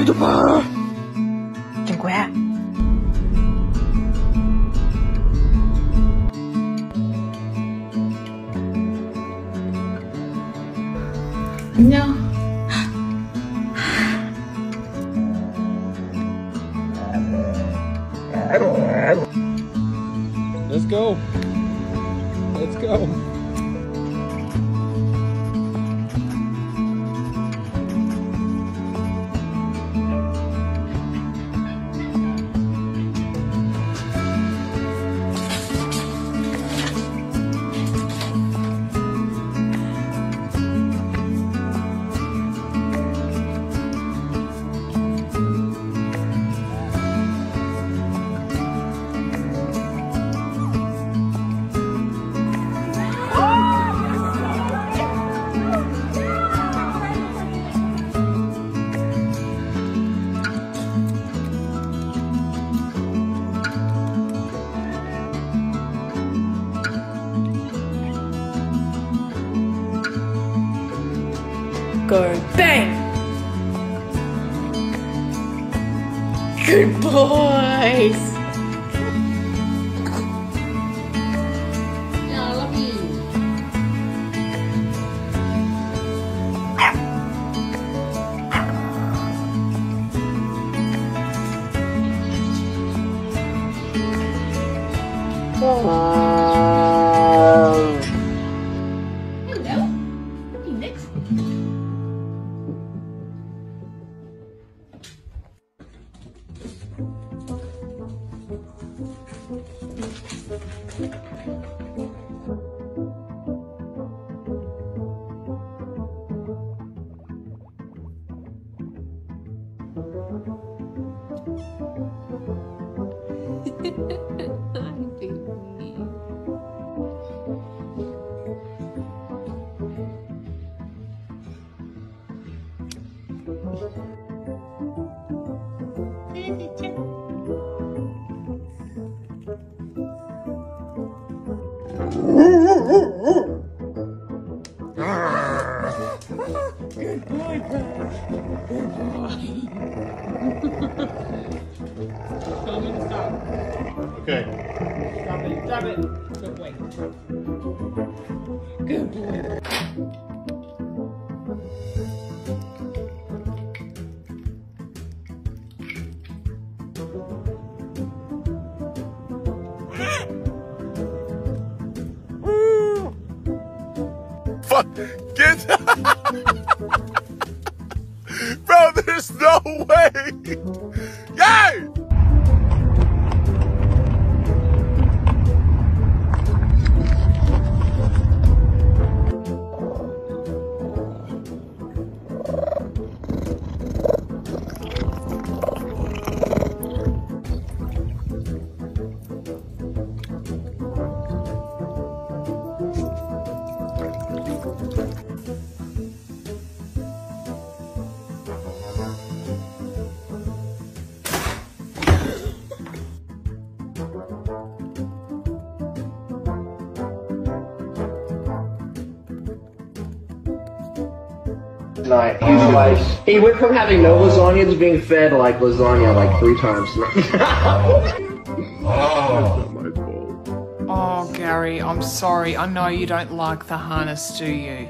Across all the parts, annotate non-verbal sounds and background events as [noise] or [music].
掌柜，안녕. Let's go. Let's go. Go bang. Good boys. Okay. Drop it. Drop it. Good boy. Good boy. Fuck. Get. [laughs] there's no way. Yay! Night. He like, he went from having no lasagna to being fed like lasagna like three times. Oh, Gary, I'm sorry. I know you don't like the harness, do you?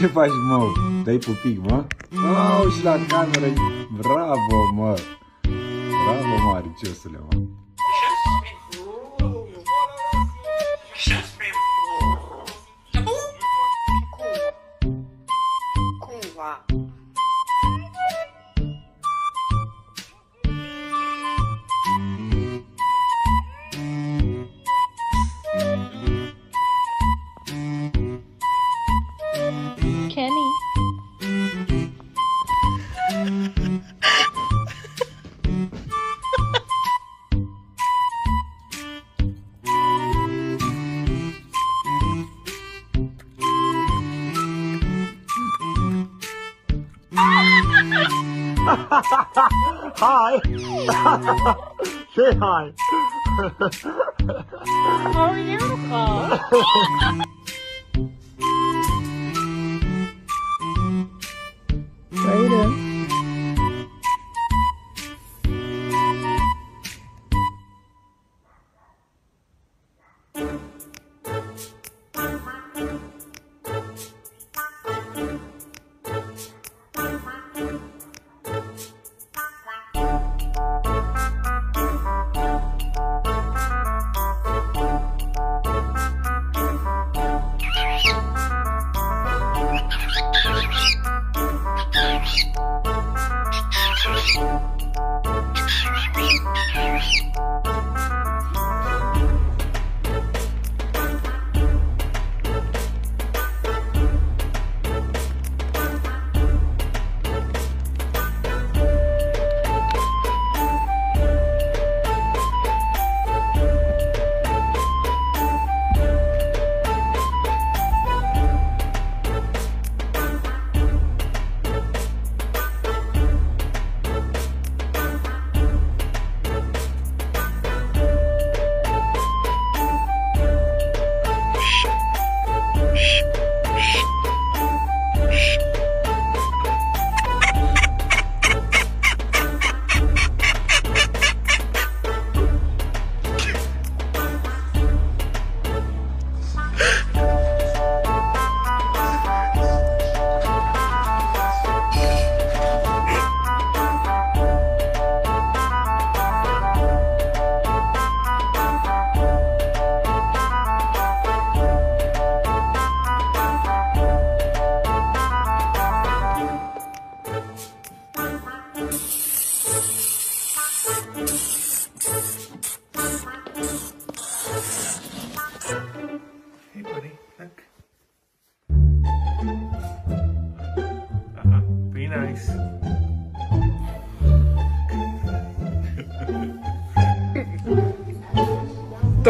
Ce faci, mă? Dai pupic, mă? Au, oh, și la cameră! Bravo, mă! Bravo, Mariciosule, mă! [laughs] Hi. [laughs] Say hi. Oh, beautiful. Later.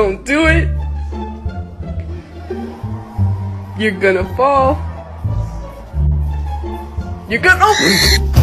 Don't do it. You're gonna fall. You're gonna. Oh!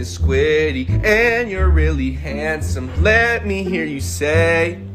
Is Squiddy and you're really handsome, let me hear you say.